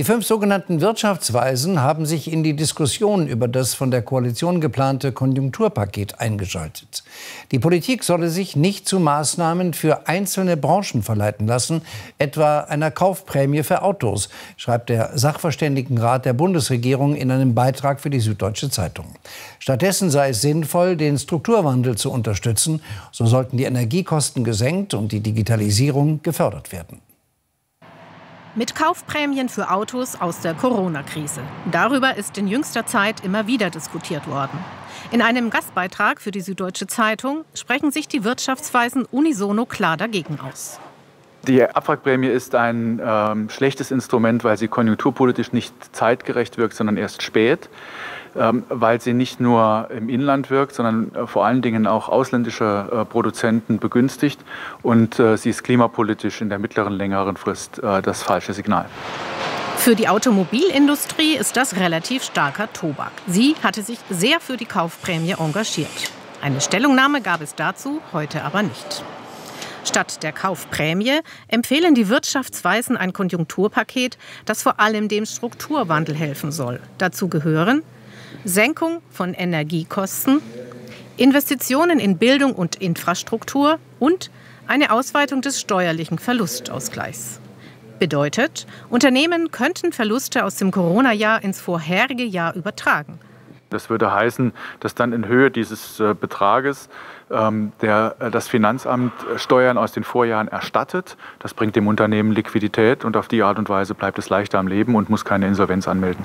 Die fünf sogenannten Wirtschaftsweisen haben sich in die Diskussion über das von der Koalition geplante Konjunkturpaket eingeschaltet. Die Politik solle sich nicht zu Maßnahmen für einzelne Branchen verleiten lassen, etwa einer Kaufprämie für Autos, schreibt der Sachverständigenrat der Bundesregierung in einem Beitrag für die Süddeutsche Zeitung. Stattdessen sei es sinnvoll, den Strukturwandel zu unterstützen. So sollten die Energiekosten gesenkt und die Digitalisierung gefördert werden. Mit Kaufprämien für Autos aus der Corona-Krise. Darüber ist in jüngster Zeit immer wieder diskutiert worden. In einem Gastbeitrag für die Süddeutsche Zeitung sprechen sich die Wirtschaftsweisen unisono klar dagegen aus. Die Abwrackprämie ist ein ähm, schlechtes Instrument, weil sie konjunkturpolitisch nicht zeitgerecht wirkt, sondern erst spät, weil sie nicht nur im Inland wirkt, sondern äh, vor allen Dingen auch ausländische äh, Produzenten begünstigt. Und äh, sie ist klimapolitisch in der mittleren, längeren Frist das falsche Signal. Für die Automobilindustrie ist das relativ starker Tobak. Sie hatte sich sehr für die Kaufprämie engagiert. Eine Stellungnahme gab es dazu, heute aber nicht. Statt der Kaufprämie empfehlen die Wirtschaftsweisen ein Konjunkturpaket, das vor allem dem Strukturwandel helfen soll. Dazu gehören Senkung von Energiekosten, Investitionen in Bildung und Infrastruktur und eine Ausweitung des steuerlichen Verlustausgleichs. Bedeutet, Unternehmen könnten Verluste aus dem Corona-Jahr ins vorherige Jahr übertragen. Das würde heißen, dass dann in Höhe dieses äh, Betrages ähm, der, äh, das Finanzamt Steuern aus den Vorjahren erstattet. Das bringt dem Unternehmen Liquidität und auf die Art und Weise bleibt es leichter am Leben und muss keine Insolvenz anmelden.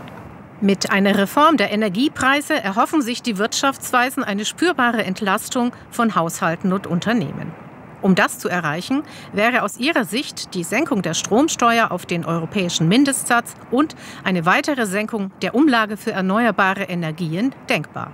Mit einer Reform der Energiepreise erhoffen sich die Wirtschaftsweisen eine spürbare Entlastung von Haushalten und Unternehmen. Um das zu erreichen, wäre aus ihrer Sicht die Senkung der Stromsteuer auf den europäischen Mindestsatz und eine weitere Senkung der Umlage für erneuerbare Energien denkbar.